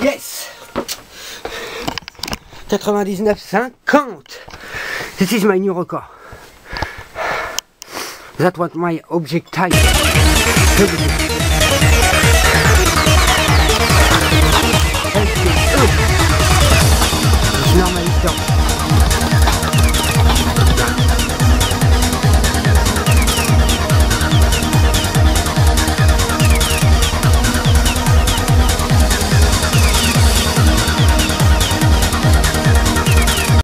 Yes 99,50 This is my new record. That was my objective.